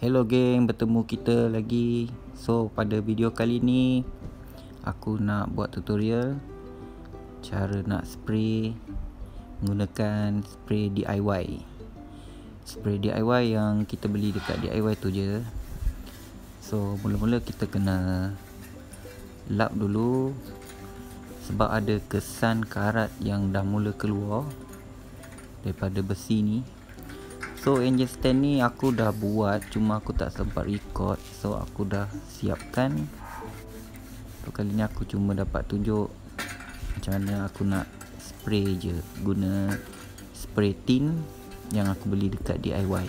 Hello geng, bertemu kita lagi. So, pada video kali ni Aku nak buat tutorial Cara nak spray Menggunakan spray DIY Spray DIY yang kita beli dekat DIY tu je. So, mula-mula kita kena Lap dulu Sebab ada kesan karat yang dah mula keluar Daripada besi ni So engine stand ni aku dah buat Cuma aku tak sempat record. So aku dah siapkan. So kali ni aku cuma dapat tunjuk Macam mana aku nak spray je. Guna spray tin Yang aku beli dekat DIY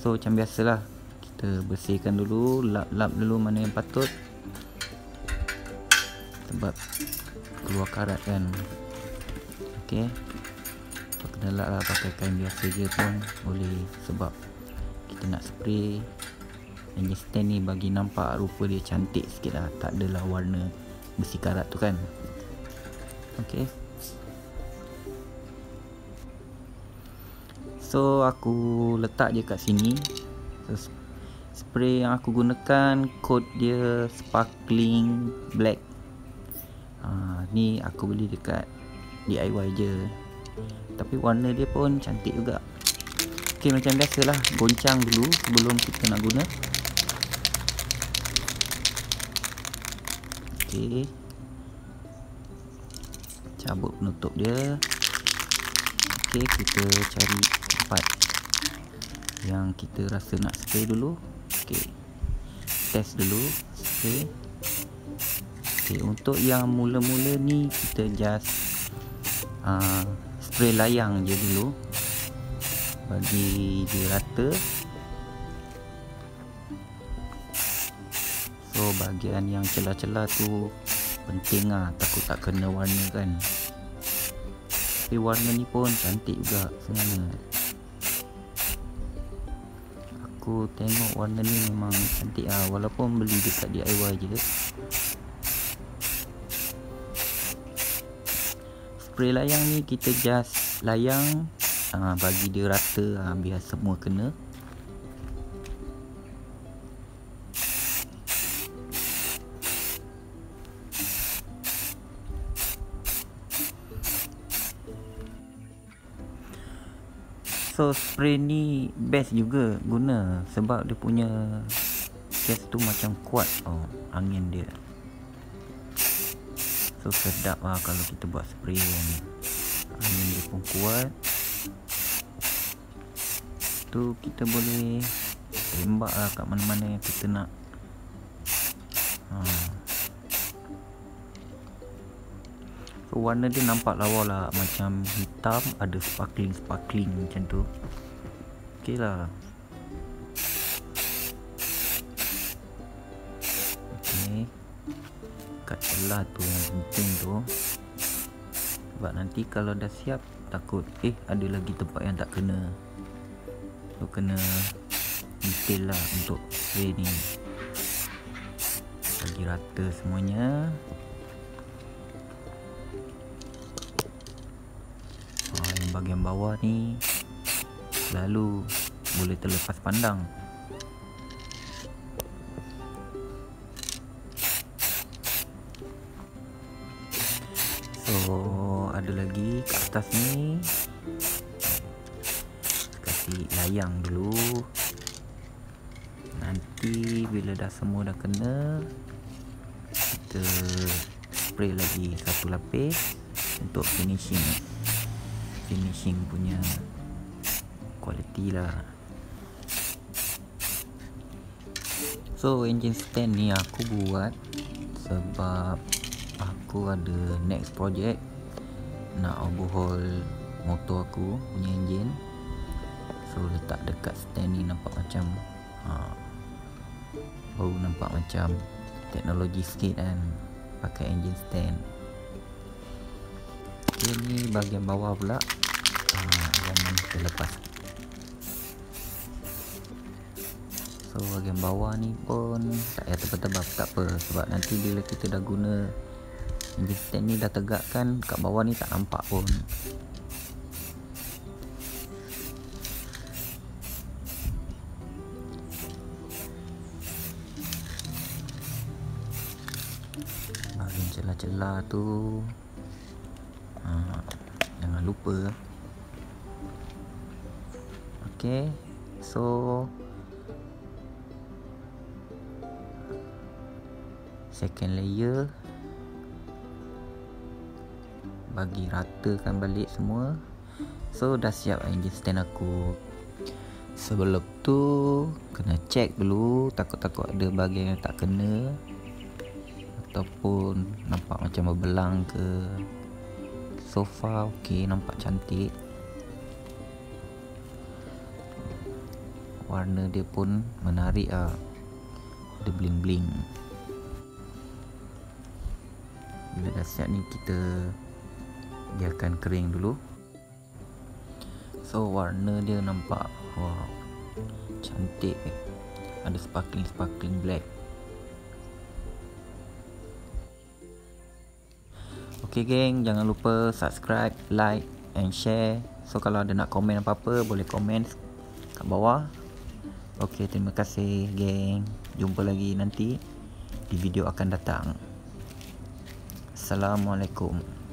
So macam biasalah. Kita bersihkan dulu Lap-lap dulu mana yang patut. Sebab Keluar karat kan. Okay kena lak lah pakai kain biasa je pun boleh sebab kita nak spray. Engine stand ni bagi nampak rupa dia cantik sikit lah. Tak adalah warna besi karat tu kan. Ok. So aku letak je kat sini. So, spray yang aku gunakan kod dia sparkling black. Ha, ni aku beli dekat DIY je tapi warna dia pun cantik juga. Ok macam biasalah goncang dulu sebelum kita nak guna. Ok cabut penutup dia. Ok kita cari tempat yang kita rasa nak spray dulu. Ok test dulu spray. Ok untuk yang mula-mula ni kita just uh, spray layang je dulu. Bagi dia rata. So bahagian yang celah-celah tu penting lah takut tak kena warna kan. Tapi warna ni pun cantik juga sebenarnya. Aku tengok warna ni memang cantik lah walaupun beli dekat DIY je spray layang ni kita just layang. Uh, bagi dia rata uh, biar semua kena. So spray ni best juga guna sebab dia punya gas tu macam kuat. Oh angin dia So sedap lah kalau kita buat spray yang Angin dia pun kuat. Tu kita boleh Tembak lah kat mana-mana yang kita nak. Ha. So warna dia nampak lawa lah. Macam hitam ada sparkling-sparkling macam tu. Okay lah kat celah tu yang penting tu. Sebab nanti kalau dah siap takut eh ada lagi tempat yang tak kena. So kena detail lah untuk spray ni. Bagi rata semuanya. Ha, yang bahagian bawah ni selalu boleh terlepas pandang So ada lagi kat atas ni. Kasih layang dulu. Nanti bila dah semua dah kena Kita spray lagi satu lapis Untuk finishing. Finishing punya Quality lah. So engine stand ni aku buat Sebab aku ada next project. Nak overhaul motor aku punya engine. So letak dekat stand ni nampak macam ha, baru nampak macam teknologi sikit kan. Pakai engine stand. Ok ni bahagian bawah pula. Ha, yang kita lepas. So bahagian bawah ni pun tak payah tebal-tebal. Tak apa. Sebab nanti bila kita dah guna Stand ni dah tegak kan Kat bawah ni tak nampak pun. Bahagian celah-celah tu. Ha, Jangan lupa. Okay So Second layer bagi ratakan balik semua. So dah siap engine stand aku. Sebelum tu kena check dulu takut-takut ada bahagian yang tak kena. Ataupun nampak macam berbelang ke. Sofa okey nampak cantik. Warna dia pun menarik ah. Ada bling bling bila dah siap ni kita biarkan kering dulu. So warna dia nampak wow cantik. Ada sparkling sparkling black. Ok geng. Jangan lupa subscribe like and share. So kalau ada nak komen apa-apa boleh komen kat bawah. Ok terima kasih geng. Jumpa lagi nanti di video akan datang. Assalamualaikum